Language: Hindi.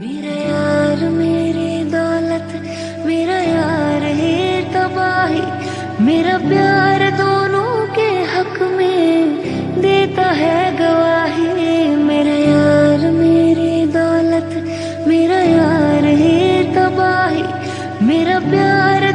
मेरा यार, मेरी दौलत, मेरा यार है तबाही। मेरा प्यार दोनों के हक में देता है गवाही। मेरा यार, मेरी दौलत, मेरा यार है तबाही। मेरा प्यार